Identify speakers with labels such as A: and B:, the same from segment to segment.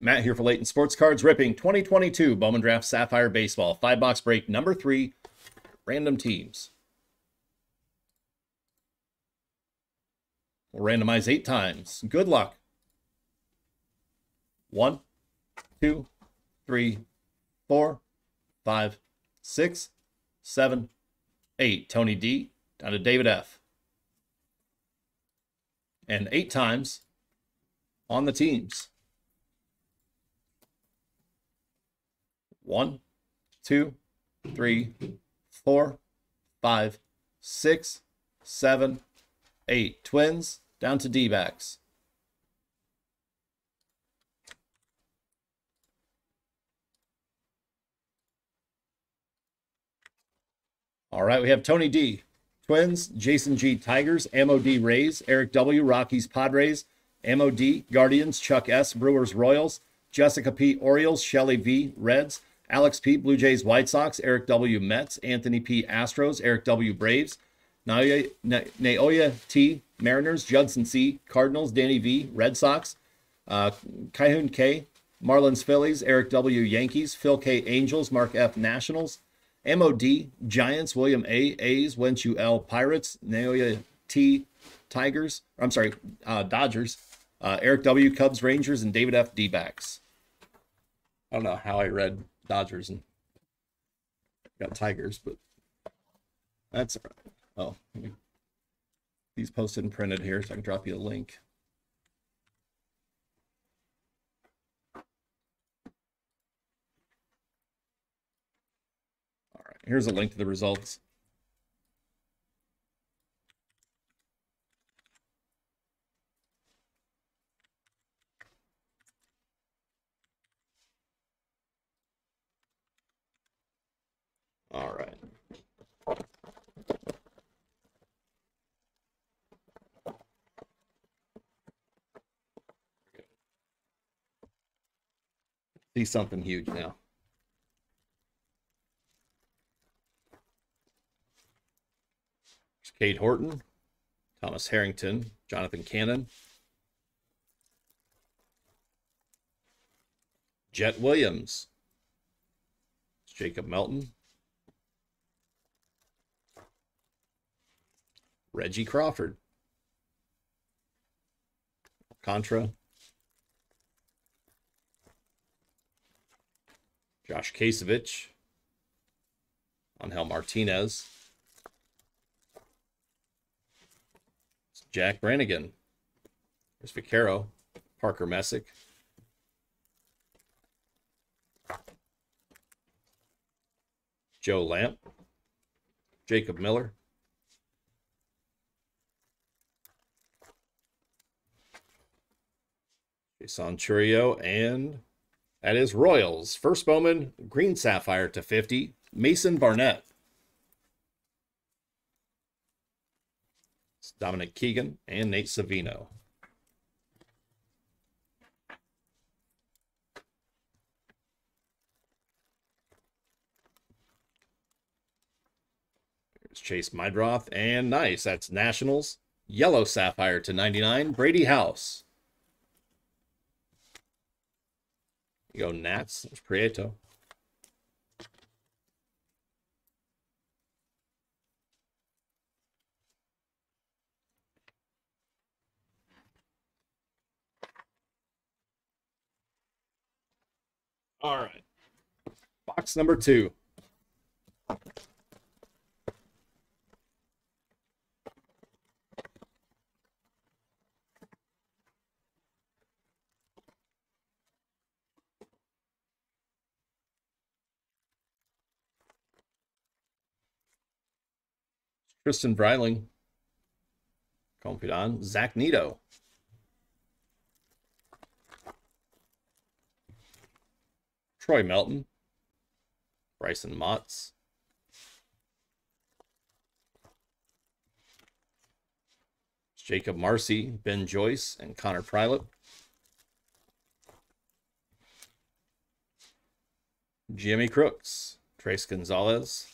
A: Matt here for Layton Sports Cards, ripping 2022 Bowman Draft Sapphire Baseball, five box break number three, random teams. We'll randomize eight times. Good luck. One, two, three, four, five, six, seven, eight. Tony D down to David F. And eight times on the teams. One, two, three, four, five, six, seven, eight. Twins down to D backs. All right, we have Tony D. Twins, Jason G. Tigers, MOD Rays, Eric W. Rockies Padres, MOD Guardians, Chuck S. Brewers Royals, Jessica P. Orioles, Shelly V. Reds, Alex P. Blue Jays White Sox, Eric W. Mets, Anthony P. Astros, Eric W. Braves, Naoya, Naoya T. Mariners, Judson C. Cardinals, Danny V. Red Sox, uh, Kaihun K. Marlins Phillies, Eric W. Yankees, Phil K. Angels, Mark F. Nationals, MOD Giants, William A. A's, Wenchu L. Pirates, Naoya T. Tigers, I'm sorry, uh, Dodgers, uh, Eric W. Cubs, Rangers, and David F. D backs. I don't know how I read Dodgers and got Tigers, but that's oh, these posted and printed here, so I can drop you a link. All right, here's a link to the results. All right. See something huge now. Cade Horton, Thomas Harrington, Jonathan Cannon, Jett Williams, Jacob Melton, Reggie Crawford, Contra, Josh Kasevich, Angel Martinez, Jack Brannigan, there's Vaquero, Parker Messick, Joe Lamp, Jacob Miller, Jaison Chourio, and that is Royals. First Bowman, Green Sapphire to 50, Mason Barnett. It's Dominic Keegan and Nate Savino. Here's Chase Meidroth, and nice. That's Nationals. Yellow Sapphire to 99, Brady House. Go Nats. There's Prieto. All right. Box number two. Trystan Vrieling. Confidant. Zach Neto. Troy Melton. Bryson Motts. Jacob Marcy, Ben Joyce, and Connor Prielipp. Jimmy Crooks, Trace Gonzalez.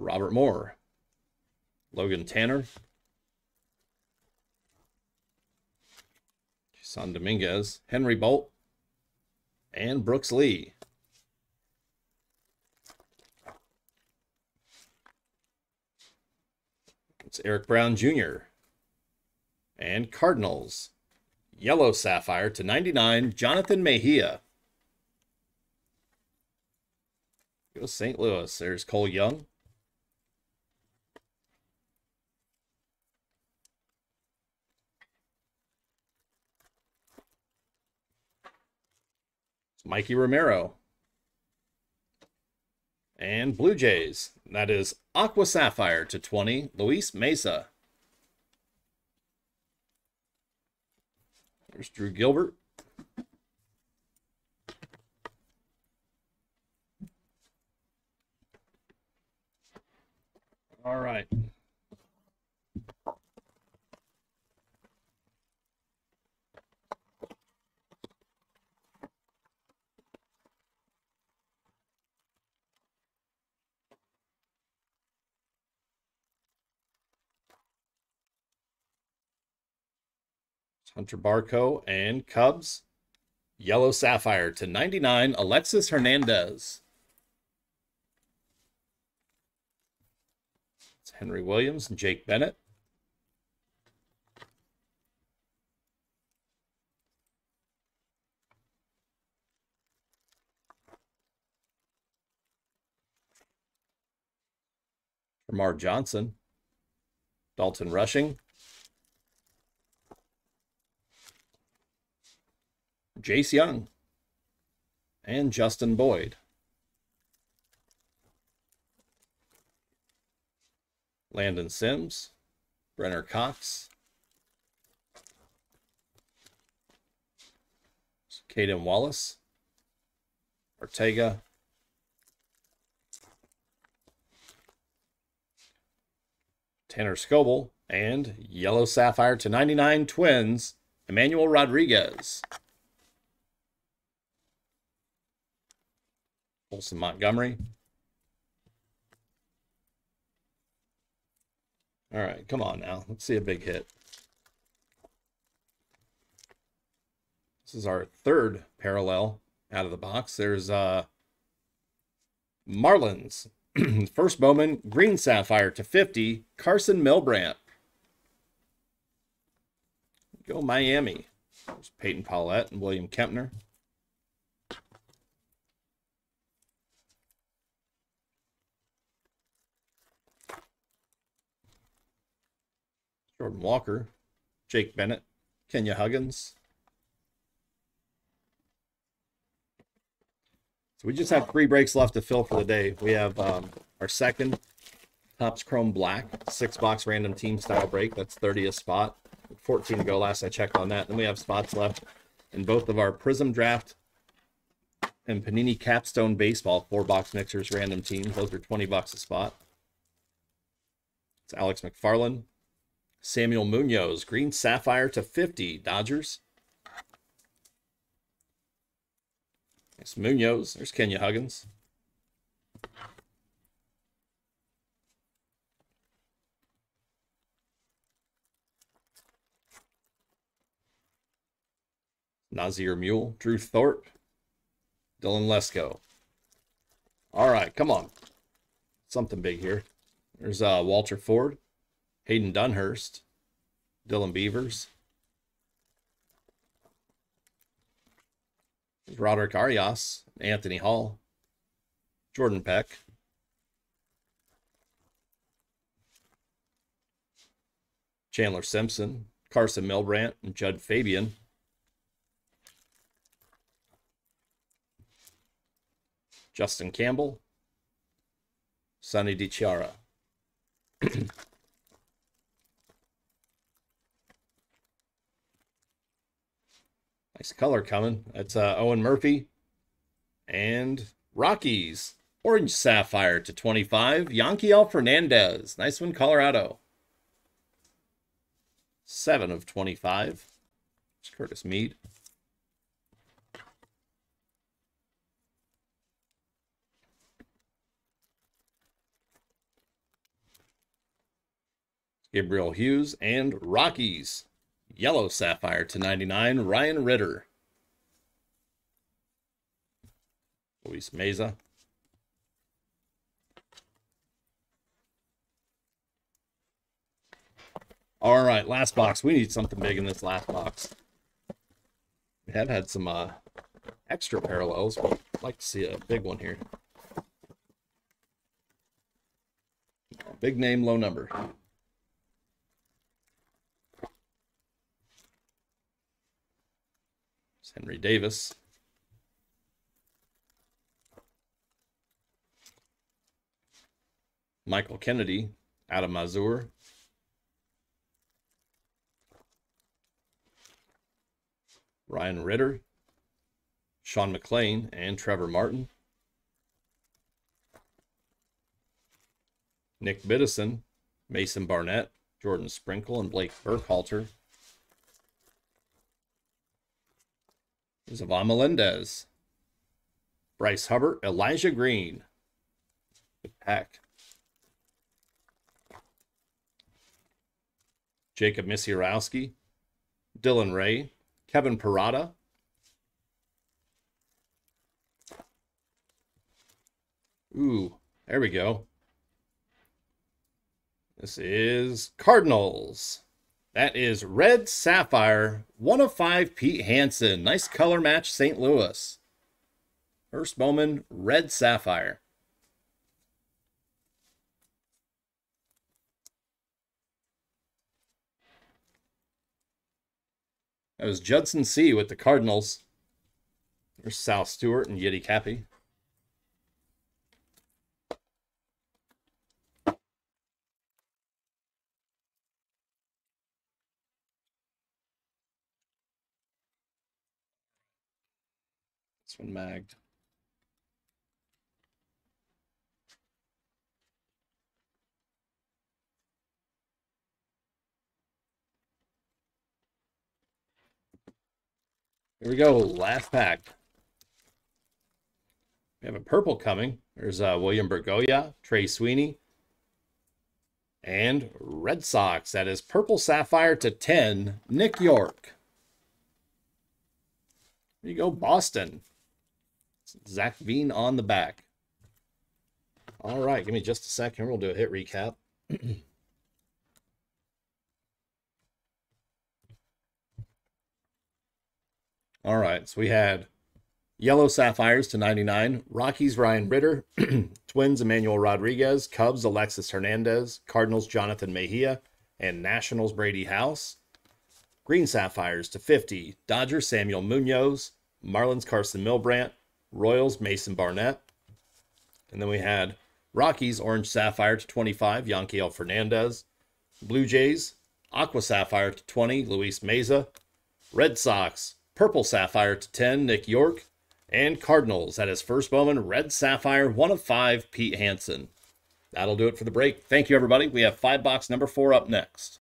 A: Robert Moore, Logan Tanner, San Dominguez, Henry Bolt, and Brooks Lee. It's Eric Brown Jr. And Cardinals. Yellow Sapphire to 99, Jonathan Mejia. Go St. Louis. There's Cole Young. Mikey Romero. And Blue Jays. That is Aqua Sapphire to 20, Luis Meza. There's Drew Gilbert. All right. Hunter Barco and Cubs. Yellow Sapphire to 99, Alexis Hernandez. It's Henry Williams and Jake Bennett. Termarr Johnson. Dalton Rushing. Jace Young, and Justin Boyd. Landon Sims, Brenner Cox, Caden Wallace, Ortega, Tanner Scoble, and Yellow Sapphire to 99 Twins, Emmanuel Rodriguez. Olson Montgomery. All right, come on now. Let's see a big hit. This is our third parallel out of the box. There's uh Marlins. First Bowman, Green Sapphire to 50, Carson Milbrandt. Go Miami. There's Peyton Pallette and William Kempner. Jordan Walker, Jake Bennett, Kenya Huggins. So we just have three breaks left to fill for the day. We have um, our second Topps Chrome Black, six box random team style break. That's 30th spot. 14 to go last I checked on that. Then we have spots left in both of our Prizm Draft and Panini Capstone Baseball four box mixers random teams. Those are 20 bucks a spot. It's Alex McFarland, Samuel Munoz, green sapphire to 50, Dodgers. It's Munoz. There's Kenya Huggins. Nazir Mule, Drew Thorpe, Dylan Lesko. All right, come on. Something big here. There's uh, Walter Ford. Hayden Dunhurst, Dylan Beavers, Roderick Arias, Anthony Hall, Jordan Peck, Chandler Simpson, Carson Milbrandt, and Jud Fabian. Justin Campbell, Sonny DiChiara. Nice color coming. That's uh, Owen Murphy. And Rockies. Orange Sapphire to 25. Yanquiel Fernandez. Nice one, Colorado. 7 of 25. It's Curtis Mead. Gabriel Hughes and Rockies. Yellow Sapphire to 99, Ryan Ritter. Luis Meza. All right, last box. We need something big in this last box. We have had some uh, extra parallels. But I'd like to see a big one here. Big name, low number. It's Henry Davis. Michael Kennedy, Adam Mazur. Ryan Ritter, Sean McLean, and Trevor Martin. Nick Biddison, Mason Barnett, Jordan Sprinkle, and Blake Burkhalter. Zavon Melendez, Bryce Hubbard, Elijah Green. Good pack. Jacob Misiorowski, Dylan Ray, Kevin Parada. Ooh, there we go. This is Cardinals. That is Red Sapphire, one of five, Pete Hansen. Nice color match, St. Louis. First Bowman, Red Sapphire. That was Judson C with the Cardinals. There's Sal Stewart and Yeti Cappy. One magged. Here we go, last pack. We have a purple coming. There's uh, William Bergolla, Trey Sweeney, and Red Sox. That is Purple Sapphire to 10, Nick Yorke. There you go, Boston. Zach Veen on the back. All right, give me just a second. We'll do a hit recap. All right, so we had Yellow Sapphires to 99, Rockies Ryan Ritter, Twins Emmanuel Rodriguez, Cubs Alexis Hernandez, Cardinals Jonathan Mejia, and Nationals Brady House. Green Sapphires to 50, Dodgers Samuel Munoz, Marlins Carson Milbrandt, Royals Mason Barnett. And then we had Rockies Orange Sapphire to 25, Yanquiel Fernandez. Blue Jays Aqua Sapphire to 20, Luis Meza. Red Sox Purple Sapphire to 10, Nick Yorke. And Cardinals at his first Bowman, Red Sapphire, one of five, Pete Hansen. That'll do it for the break. Thank you, everybody. We have five box number four up next.